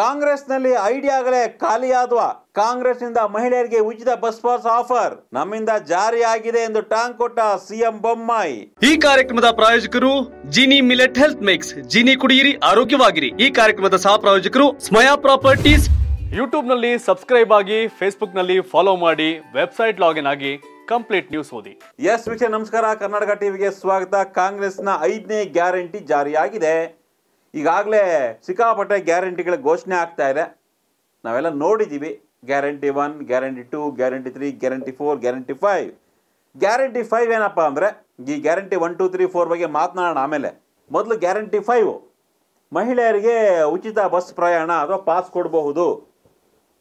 ಕಾಂಗ್ರೆಸ್ನಲ್ಲಿ ಐಡಿಯಾಗಳೇ ಖಾಲಿಯಾದ್ವಾ. ಕಾಂಗ್ರೆಸ್ನಿಂದ ಮಹಿಳೆಯರಿಗೆ ಉಚಿತ ಬಸ್ ಪಾಸ್ ಆಫರ್. ನಮ್ಮಿಂದ ಜಾರಿಯಾಗಿದೆ ಎಂದು ಟಾಂಗ್ ಕೊಟ್ಟ ಸಿಎಂ ಬೊಮ್ಮಾಯಿ. ಈ ಕಾರ್ಯಕ್ರಮದ ಪ್ರಾಯೋಜಕರು Jini millet health mix. Jini ಕುಡಿಯಿರಿ ಆರೋಗ್ಯವಾಗಿರಿ. ಈ ಕಾರ್ಯಕ್ರಮದ ಸಹ ಪ್ರಾಯೋಜಕರು ಸ್ಮಯಾ ಪ್ರಾಪರ್ಟೀಸ್. ಯೂಟ್ಯೂಬ್ನಲ್ಲಿ ಸಬ್ಸ್ಕ್ರೈಬ್ ಆಗಿ ಫೇಸ್ಬುಕ್ನಲ್ಲಿ ಫಾಲೋ ಮಾಡಿ ವೆಬ್ಸೈಟ್ ಲಾಗಿನ್ ಆಗಿ ಕಂಪ್ಲೀಟ್ ನ್ಯೂಸ್ ಓದಿ. ಎಸ್ ವಿಷಯ ನಮಸ್ಕಾರ. ಕರ್ನಾಟಕ ಟಿವಿಗೆ ಸ್ವಾಗತ. ಕಾಂಗ್ರೆಸ್ನ ಐದನೇ ಗ್ಯಾರಂಟಿ ಜಾರಿಯಾಗಿದೆ. ಈಗಾಗಲೇ ಸಿಕ್ಕಾಪಟ್ಟೆ ಗ್ಯಾರಂಟಿಗಳ ಘೋಷಣೆ ಆಗ್ತಾ ಇದೆ. ನಾವೆಲ್ಲ ನೋಡಿದ್ದೀವಿ guarantee one, guarantee two, guarantee three, guarantee four, guarantee five. Guarantee five ಏನಪ್ಪ ಅಂದರೆ, ಈ guarantee one, two, three, four ಬಗ್ಗೆ ಮಾತನಾಡೋಣ ಆಮೇಲೆ. ಮೊದಲು ಗ್ಯಾರಂಟಿ ಫೈವ್. ಮಹಿಳೆಯರಿಗೆ ಉಚಿತ ಬಸ್ ಪ್ರಯಾಣ ಅಥವಾ ಪಾಸ್ ಕೊಡಬಹುದು.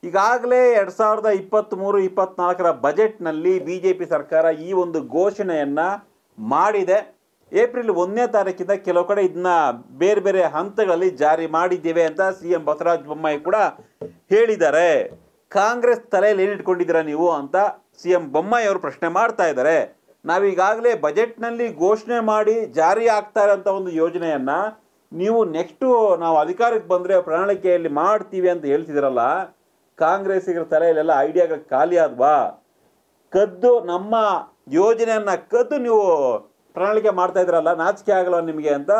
ಈಗಾಗಲೇ ಎರಡು ಸಾವಿರದ ಇಪ್ಪತ್ತ್ಮೂರು ಇಪ್ಪತ್ತ್ನಾಲ್ಕರ ಬಜೆಟ್ನಲ್ಲಿ ಬಿ ಜೆ ಪಿ ಸರ್ಕಾರ ಈ ಒಂದು ಘೋಷಣೆಯನ್ನು ಮಾಡಿದೆ. ಏಪ್ರಿಲ್ ಒಂದನೇ ತಾರೀಕಿಂದ ಕೆಲವು ಕಡೆ ಇದನ್ನ ಬೇರೆ ಬೇರೆ ಹಂತಗಳಲ್ಲಿ ಜಾರಿ ಮಾಡಿದ್ದೇವೆ ಅಂತ ಸಿ ಎಂ ಬಸವರಾಜ ಬೊಮ್ಮಾಯಿ ಕೂಡ ಹೇಳಿದ್ದಾರೆ. ಕಾಂಗ್ರೆಸ್ ತಲೆಯಲ್ಲಿ ಏನಿಟ್ಕೊಂಡಿದ್ದೀರಾ ನೀವು ಅಂತ ಸಿ ಎಂ ಬೊಮ್ಮಾಯಿ ಅವರು ಪ್ರಶ್ನೆ ಮಾಡ್ತಾ ಇದ್ದಾರೆ. ನಾವೀಗಾಗಲೇ ಬಜೆಟ್ನಲ್ಲಿ ಘೋಷಣೆ ಮಾಡಿ ಜಾರಿ ಆಗ್ತಾ ಇರೋಂಥ ಒಂದು ಯೋಜನೆಯನ್ನು ನೀವು ನೆಕ್ಸ್ಟು ನಾವು ಅಧಿಕಾರಕ್ಕೆ ಬಂದರೆ ಪ್ರಣಾಳಿಕೆಯಲ್ಲಿ ಮಾಡ್ತೀವಿ ಅಂತ ಹೇಳ್ತಿದ್ದೀರಲ್ಲ ಕಾಂಗ್ರೆಸ್ಸಿಗರ ತಲೆಯಲ್ಲೆಲ್ಲ ಐಡಿಯಾಗಳು ಖಾಲಿ ಆದ್ವಾ? ಕದ್ದು ನಮ್ಮ ಯೋಜನೆಯನ್ನು ಕದ್ದು ನೀವು ಪ್ರಣಾಳಿಕೆ ಮಾಡ್ತಾ ಇದ್ರಲ್ಲ, ನಾಚಿಕೆ ಆಗಲ್ಲ ನಿಮಗೆ ಅಂತ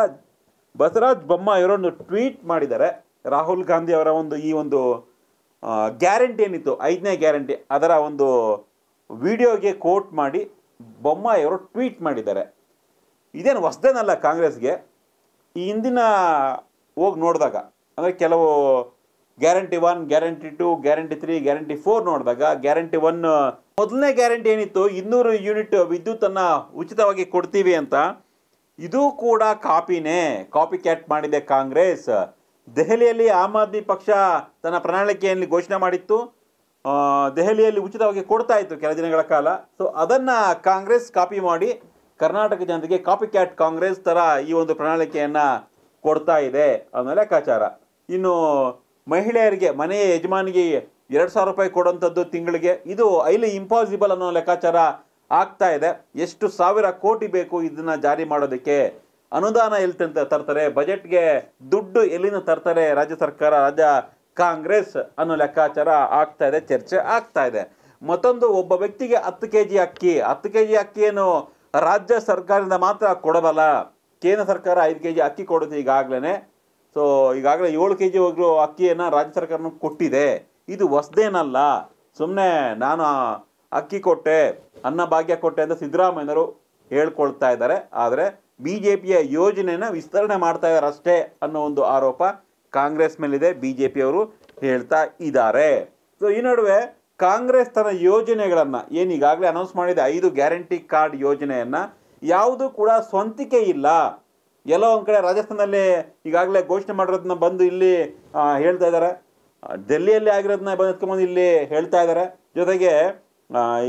ಬಸವರಾಜ್ ಬೊಮ್ಮ ಇವರನ್ನು ಟ್ವೀಟ್ ಮಾಡಿದ್ದಾರೆ. ರಾಹುಲ್ ಗಾಂಧಿ ಅವರ ಒಂದು ಈ ಒಂದು ಗ್ಯಾರಂಟಿ ಏನಿತ್ತು, ಐದನೇ ಗ್ಯಾರಂಟಿ, ಅದರ ಒಂದು ವಿಡಿಯೋಗೆ ಕೋಟ್ ಮಾಡಿ ಬೊಮ್ಮಾಯಿಯವರು ಟ್ವೀಟ್ ಮಾಡಿದ್ದಾರೆ. ಇದೇನು ಹೊಸ್ದೇನಲ್ಲ ಕಾಂಗ್ರೆಸ್ಗೆ? ಈ ಹಿಂದಿನ ಹೋಗಿ ನೋಡಿದಾಗ, ಅಂದರೆ ಕೆಲವು guarantee one, guarantee two, guarantee three, guarantee four ನೋಡಿದಾಗ, ಗ್ಯಾರಂಟಿ ಒನ್ ಮೊದಲನೇ ಗ್ಯಾರಂಟಿ ಏನಿತ್ತು? ಇನ್ನೂರು ಯೂನಿಟ್ ವಿದ್ಯುತ್ತನ್ನು ಉಚಿತವಾಗಿ ಕೊಡ್ತೀವಿ ಅಂತ. ಇದು ಕೂಡ ಕಾಪಿನೇ. ಕಾಪಿ ಕ್ಯಾಟ್ ಮಾಡಿದೆ ಕಾಂಗ್ರೆಸ್. ದೆಹಲಿಯಲ್ಲಿ ಆಮ್ ಆದ್ಮಿ ಪಕ್ಷ ತನ್ನ ಪ್ರಣಾಳಿಕೆಯಲ್ಲಿ ಘೋಷಣೆ ಮಾಡಿತ್ತು. ದೆಹಲಿಯಲ್ಲಿ ಉಚಿತವಾಗಿ ಕೊಡ್ತಾ ಇತ್ತು ಕೆಲ ದಿನಗಳ ಕಾಲ. ಸೊ ಅದನ್ನು ಕಾಂಗ್ರೆಸ್ ಕಾಪಿ ಮಾಡಿ ಕರ್ನಾಟಕ ಜನತೆಗೆ ಕಾಪಿ ಕ್ಯಾಟ್ ಕಾಂಗ್ರೆಸ್ ಥರ ಈ ಒಂದು ಪ್ರಣಾಳಿಕೆಯನ್ನು ಕೊಡ್ತಾ ಇದೆ ಅನ್ನೋ ಲೆಕ್ಕಾಚಾರ. ಇನ್ನು ಮಹಿಳೆಯರಿಗೆ, ಮನೆಯ ಯಜಮಾನಿಗೆ ಎರಡು ಸಾವಿರ ರೂಪಾಯಿ ಕೊಡುವಂಥದ್ದು ತಿಂಗಳಿಗೆ. ಇದು ಐಲಿ ಇಂಪಾಸಿಬಲ್ ಅನ್ನೋ ಲೆಕ್ಕಾಚಾರ ಆಗ್ತಾ ಇದೆ. ಎಷ್ಟು ಸಾವಿರ ಕೋಟಿ ಬೇಕು ಇದನ್ನ ಜಾರಿ ಮಾಡೋದಕ್ಕೆ? ಅನುದಾನ ಎಲ್ಲಿ ತರ್ತಾರೆ? ಬಜೆಟ್ಗೆ ದುಡ್ಡು ಎಲ್ಲಿನ ತರ್ತಾರೆ ರಾಜ್ಯ ಸರ್ಕಾರ, ರಾಜ್ಯ ಕಾಂಗ್ರೆಸ್ ಅನ್ನೋ ಲೆಕ್ಕಾಚಾರ ಆಗ್ತಾ ಇದೆ, ಚರ್ಚೆ ಆಗ್ತಾ ಇದೆ. ಮತ್ತೊಂದು, ಒಬ್ಬ ವ್ಯಕ್ತಿಗೆ ಹತ್ತು ಕೆ ಜಿ ಅಕ್ಕಿ. ಹತ್ತು ಕೆ ಜಿ ಅಕ್ಕಿಯನ್ನು ರಾಜ್ಯ ಸರ್ಕಾರದಿಂದ ಮಾತ್ರ ಕೊಡಬಲ್ಲ. ಕೇಂದ್ರ ಸರ್ಕಾರ ಐದು ಕೆ ಜಿ ಅಕ್ಕಿ ಕೊಡುತ್ತೆ ಈಗಾಗಲೇ ಸೊ ಈಗಾಗಲೇ ಏಳು ಕೆ ಜಿ ಹೋಗಿರೋ ಅಕ್ಕಿಯನ್ನು ರಾಜ್ಯ ಸರ್ಕಾರನೂ ಕೊಟ್ಟಿದೆ. ಇದು ಹೊಸ್ದೇನಲ್ಲ. ಸುಮ್ಮನೆ ನಾನು ಅಕ್ಕಿ ಕೊಟ್ಟೆ, ಅನ್ನ ಭಾಗ್ಯ ಕೊಟ್ಟೆ ಅಂತ ಸಿದ್ದರಾಮಯ್ಯನವರು ಹೇಳ್ಕೊಳ್ತಾ ಇದ್ದಾರೆ. ಆದರೆ ಬಿ ಜೆ ಪಿಯ ಯೋಜನೆನ ವಿಸ್ತರಣೆ ಮಾಡ್ತಾ ಇದ್ದಾರೆ ಅಷ್ಟೇ ಅನ್ನೋ ಒಂದು ಆರೋಪ ಕಾಂಗ್ರೆಸ್ ಮೇಲಿದೆ ಬಿ ಜೆ ಪಿಯವರು ಹೇಳ್ತಾ ಇದ್ದಾರೆ. ಸೊ ಈ ನಡುವೆ ಕಾಂಗ್ರೆಸ್ ತನ್ನ ಯೋಜನೆಗಳನ್ನು ಏನು ಈಗಾಗಲೇ ಅನೌನ್ಸ್ ಮಾಡಿದೆ ಐದು ಗ್ಯಾರಂಟಿ ಕಾರ್ಡ್ ಯೋಜನೆಯನ್ನು ಯಾವುದು ಕೂಡ ಸ್ವಂತಿಕೆ ಇಲ್ಲ. ಎಲ್ಲೋ ಒಂದು ಕಡೆ ರಾಜಸ್ಥಾನದಲ್ಲಿ ಈಗಾಗಲೇ ಘೋಷಣೆ ಮಾಡಿರೋದನ್ನ ಬಂದು ಇಲ್ಲಿ ಹೇಳ್ತಾ ಇದ್ದಾರೆ. ಡೆಲ್ಲಿಯಲ್ಲಿ ಆಗಿರೋದನ್ನ ಬಂದು ಇಲ್ಲಿ ಹೇಳ್ತಾ ಇದ್ದಾರೆ. ಜೊತೆಗೆ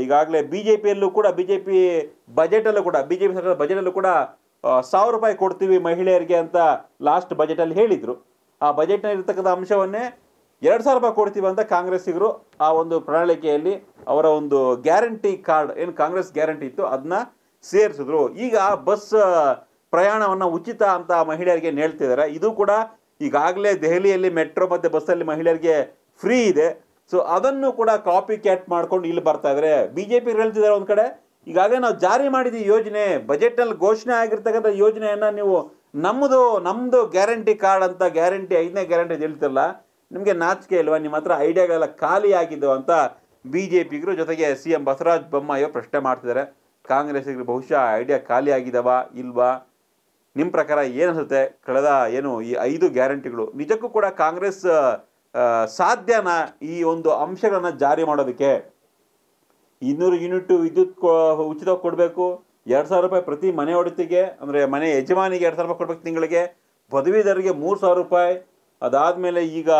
ಈಗಾಗಲೇ ಬಿ ಜೆ ಪಿಯಲ್ಲೂ ಕೂಡ ಬಿ ಜೆ ಪಿ ಬಜೆಟಲ್ಲೂ ಕೂಡ ಬಿ ಜೆ ಪಿ ಸರ್ಕಾರದ ಬಜೆಟಲ್ಲೂ ಕೂಡ ಸಾವಿರ ರೂಪಾಯಿ ಕೊಡ್ತೀವಿ ಮಹಿಳೆಯರಿಗೆ ಅಂತ ಲಾಸ್ಟ್ ಬಜೆಟಲ್ಲಿ ಹೇಳಿದರು. ಆ ಬಜೆಟ್ನಲ್ಲಿ ಇರ್ತಕ್ಕಂಥ ಅಂಶವನ್ನೇ ಎರಡು ಸಾವಿರ ರೂಪಾಯಿ ಕೊಡ್ತೀವಿ ಅಂತ ಕಾಂಗ್ರೆಸ್ಸಿಗರು ಆ ಒಂದು ಪ್ರಣಾಳಿಕೆಯಲ್ಲಿ ಅವರ ಒಂದು ಗ್ಯಾರಂಟಿ ಕಾರ್ಡ್ ಏನು ಕಾಂಗ್ರೆಸ್ ಗ್ಯಾರಂಟಿ ಇತ್ತು ಅದನ್ನ ಸೇರಿಸಿದ್ರು. ಈಗ ಬಸ್ ಪ್ರಯಾಣವನ್ನು ಉಚಿತ ಅಂತ ಮಹಿಳೆಯರಿಗೆ ಹೇಳ್ತಿದ್ದಾರೆ. ಇದು ಕೂಡ ಈಗಾಗಲೇ ದೆಹಲಿಯಲ್ಲಿ ಮೆಟ್ರೋ ಮತ್ತು ಬಸ್ಸಲ್ಲಿ ಮಹಿಳೆಯರಿಗೆ ಫ್ರೀ ಇದೆ. ಸೊ ಅದನ್ನು ಕೂಡ ಕಾಪಿ ಕ್ಯಾಟ್ ಮಾಡ್ಕೊಂಡು ಇಲ್ಲಿ ಬರ್ತಾ ಇದ್ದಾರೆ ಬಿ ಜೆ ಪಿ ಹೇಳ್ತಿದ್ದಾರೆ ಒಂದು ಕಡೆ, ಈಗಾಗಲೇ ನಾವು ಜಾರಿ ಮಾಡಿದ ಯೋಜನೆ, ಬಜೆಟ್ನಲ್ಲಿ ಘೋಷಣೆ ಆಗಿರ್ತಕ್ಕಂಥ ಯೋಜನೆಯನ್ನು ನೀವು ನಮ್ಮದು ನಮ್ಮದು ಗ್ಯಾರಂಟಿ ಕಾರ್ಡ್ ಅಂತ ಗ್ಯಾರಂಟಿ, ಐದನೇ ಗ್ಯಾರಂಟಿ ಹೇಳ್ತಿಲ್ಲ ನಿಮಗೆ ನಾಚಿಕೆ ಇಲ್ವಾ ನಿಮ್ಮ ಹತ್ರ ಐಡಿಯಾಗಳೆಲ್ಲ ಖಾಲಿ ಆಗಿದ್ದು ಅಂತ ಬಿ ಜೆ ಪಿಗರು ಜೊತೆಗೆ ಸಿ ಎಂ ಬಸವರಾಜ ಬೊಮ್ಮಾಯಿ ಅವ್ರು ಪ್ರಶ್ನೆ ಮಾಡ್ತಿದ್ದಾರೆ. ಕಾಂಗ್ರೆಸ್ಸಿಗರು ಬಹುಶಃ ಐಡಿಯಾ ಖಾಲಿ ಆಗಿದವಾ, ಇಲ್ವಾ? ನಿಮ್ಮ ಪ್ರಕಾರ ಏನಿಸುತ್ತೆ ಕಳೆದ ಏನು ಈ ಐದು ಗ್ಯಾರಂಟಿಗಳು, ನಿಜಕ್ಕೂ ಕೂಡ ಕಾಂಗ್ರೆಸ್ ಸಾಧ್ಯನ ಈ ಒಂದು ಅಂಶಗಳನ್ನು ಜಾರಿ ಮಾಡೋದಕ್ಕೆ ಇನ್ನೂರು ಯೂನಿಟ್ ವಿದ್ಯುತ್ ಕೊ ಉಚಿತವಾಗಿ ಕೊಡಬೇಕು, ಎರಡು ಸಾವಿರ ರೂಪಾಯಿ ಪ್ರತಿ ಮನೆ ಒಡತಿಗೆ, ಅಂದರೆ ಮನೆ ಯಜಮಾನಿಗೆ ಎರಡು ಸಾವಿರ ರೂಪಾಯಿ ಕೊಡಬೇಕು ತಿಂಗಳಿಗೆ, ಪದವೀಧರಿಗೆ ಮೂರು ಸಾವಿರ ರೂಪಾಯಿ, ಅದಾದಮೇಲೆ ಈಗ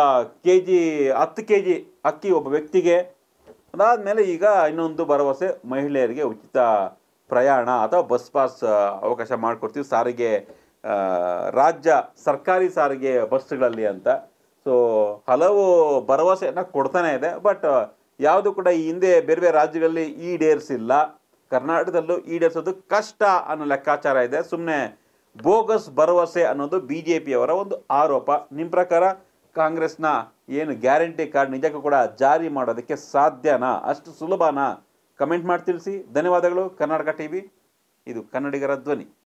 ಕೆ ಜಿ ಹತ್ತು ಕೆ ಜಿ ಅಕ್ಕಿ ಒಬ್ಬ ವ್ಯಕ್ತಿಗೆ, ಅದಾದಮೇಲೆ ಈಗ ಇನ್ನೊಂದು ಭರವಸೆ ಮಹಿಳೆಯರಿಗೆ ಉಚಿತ ಪ್ರಯಾಣ ಅಥವಾ ಬಸ್ ಪಾಸ್ ಅವಕಾಶ ಮಾಡಿಕೊಡ್ತೀವಿ ಸಾರಿಗೆ ರಾಜ್ಯ ಸರ್ಕಾರಿ ಸಾರಿಗೆ ಬಸ್ಗಳಲ್ಲಿ ಅಂತ. ಸೊ ಹಲವು ಭರವಸೆಯನ್ನು ಕೊಡ್ತಾನೆ ಇದೆ. ಬಟ್ ಯಾವುದು ಕೂಡ ಈ ಹಿಂದೆ ಬೇರೆ ಬೇರೆ ರಾಜ್ಯಗಳಲ್ಲಿ ಈಡೇರಿಸಿಲ್ಲ. ಕರ್ನಾಟಕದಲ್ಲೂ ಈಡೇರಿಸೋದು ಕಷ್ಟ ಅನ್ನೋ ಲೆಕ್ಕಾಚಾರ ಇದೆ. ಸುಮ್ಮನೆ ಬೋಗಸ್ ಭರವಸೆ ಅನ್ನೋದು ಬಿ ಜೆ ಪಿಯವರ ಒಂದು ಆರೋಪ. ನಿಮ್ಮ ಪ್ರಕಾರ ಕಾಂಗ್ರೆಸ್ನ ಏನು ಗ್ಯಾರಂಟಿ ಕಾರ್ಡ್ ನಿಜಕ್ಕೂ ಕೂಡ ಜಾರಿ ಮಾಡೋದಕ್ಕೆ ಸಾಧ್ಯನಾ? ಅಷ್ಟು ಸುಲಭನಾ? ಕಮೆಂಟ್ ಮಾಡಿ ತಿಳಿಸಿ ಧನ್ಯವಾದಗಳು. ಕರ್ನಾಟಕ ಟಿವಿ. ಇದು ಕನ್ನಡಿಗರ ಧ್ವನಿ.